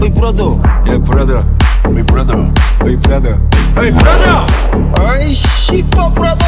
Hey brother. Yeah, brother. My brother. Hey, brother. Hey, brother! Hey, shit, brother.